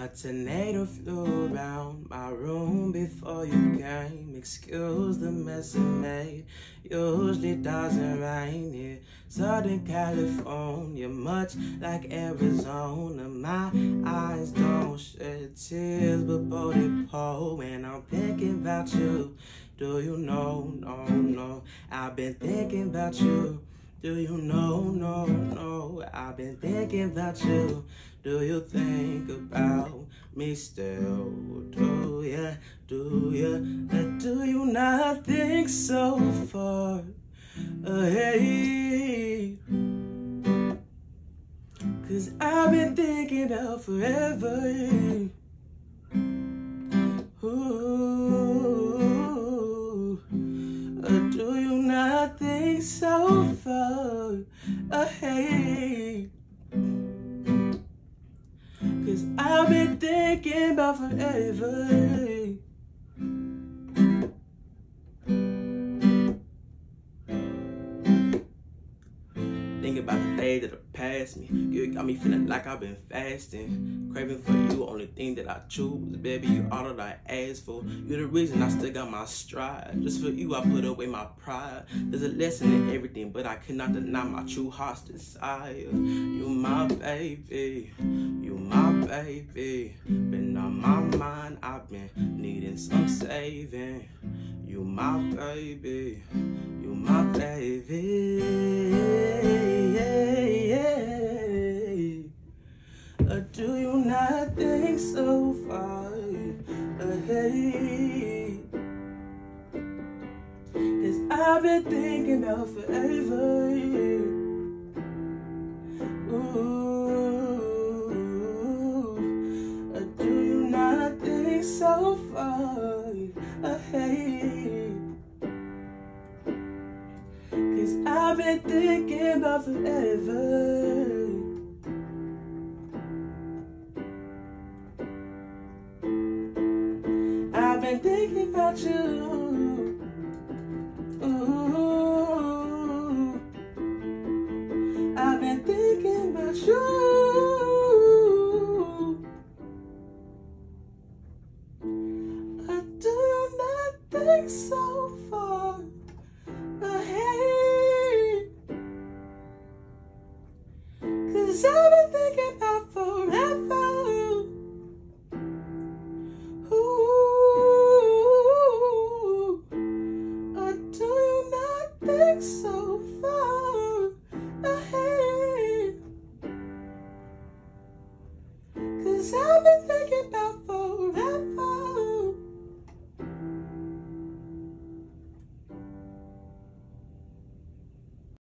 A tornado flew around my room before you came. Excuse the mess it made. Usually doesn't rain here. Southern California, much like Arizona. My eyes don't shed tears, but both it pour. And I'm thinking about you. Do you know? No, no. I've been thinking about you. Do you know? No, no. I've been thinking about you. Do you think about me still? Do ya? Do ya? Do you not think so far ahead? Cause I've been thinking about forever. Ooh, ahead? Cause I've been thinking about forever. Think about the days that have passed me. You got me feeling like I've been fasting. Craving for you, only thing that I choose. Baby, you all that I asked for. You're the reason I still got my stride. Just for you, I put away my pride. There's a lesson in everything, but I cannot deny my true heart's desire. You my baby, you my baby. Been on my mind, I've been needing some saving. You my baby, you my baby. Uh, do you not think so far ahead? Cause I've been thinking about forever. Ooh, uh, do you not think so far ahead? Cause I've been thinking about forever. Been thinking about you. Ooh, I've been thinking about you. Uh, do not think so far ahead? Cause I've been thinking so